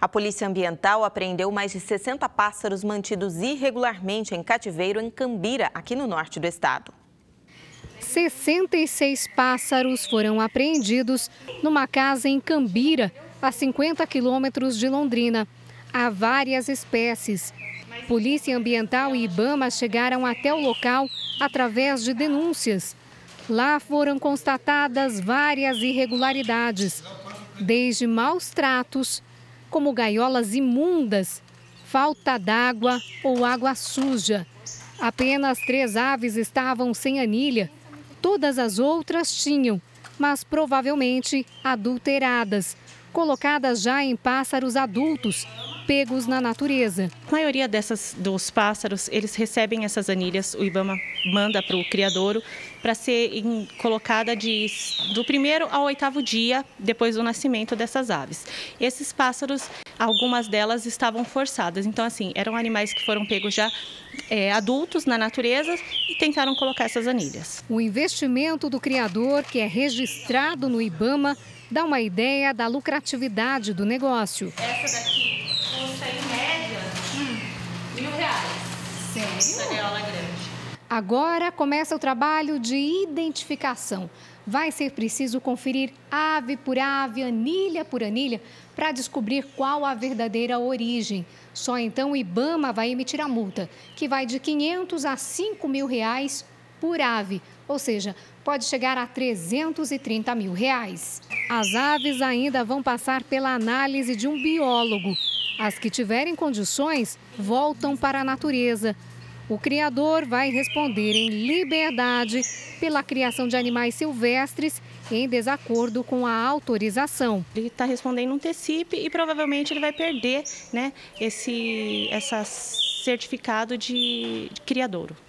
A Polícia Ambiental apreendeu mais de 60 pássaros mantidos irregularmente em cativeiro em Cambira, aqui no norte do estado. 66 pássaros foram apreendidos numa casa em Cambira, a 50 quilômetros de Londrina. Há várias espécies. Polícia Ambiental e Ibama chegaram até o local através de denúncias. Lá foram constatadas várias irregularidades, desde maus tratos, como gaiolas imundas, falta d'água ou água suja. Apenas três aves estavam sem anilha. Todas as outras tinham, mas provavelmente adulteradas, colocadas já em pássaros adultos pegos na natureza. A maioria dessas dos pássaros, eles recebem essas anilhas, o IBAMA manda para o criadouro para ser em, colocada de, do primeiro ao oitavo dia depois do nascimento dessas aves. Esses pássaros, algumas delas estavam forçadas, então assim, eram animais que foram pegos já é, adultos na natureza e tentaram colocar essas anilhas. O investimento do criador, que é registrado no IBAMA, dá uma ideia da lucratividade do negócio. Essa daqui custa em média hum, mil reais. Sério? Gaiola grande. Agora começa o trabalho de identificação. Vai ser preciso conferir ave por ave, anilha por anilha, para descobrir qual a verdadeira origem. Só então o IBAMA vai emitir a multa, que vai de 500 a 5 mil reais por ave, ou seja, pode chegar a 330 mil reais. As aves ainda vão passar pela análise de um biólogo. As que tiverem condições voltam para a natureza. O criador vai responder em liberdade pela criação de animais silvestres em desacordo com a autorização. Ele está respondendo um TCIP e provavelmente ele vai perder né, esse essa certificado de, de criadouro.